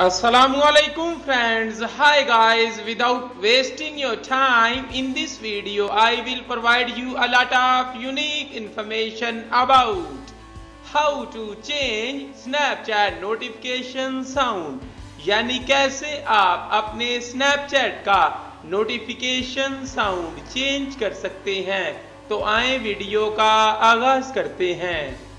Assalamualaikum friends hi guys without wasting your time in this video I will provide you a lot of unique information about how to change Snapchat notification sound यानी कैसे आप अपने Snapchat का notification sound change कर सकते हैं तो आए वीडियो का आगाज़ करते हैं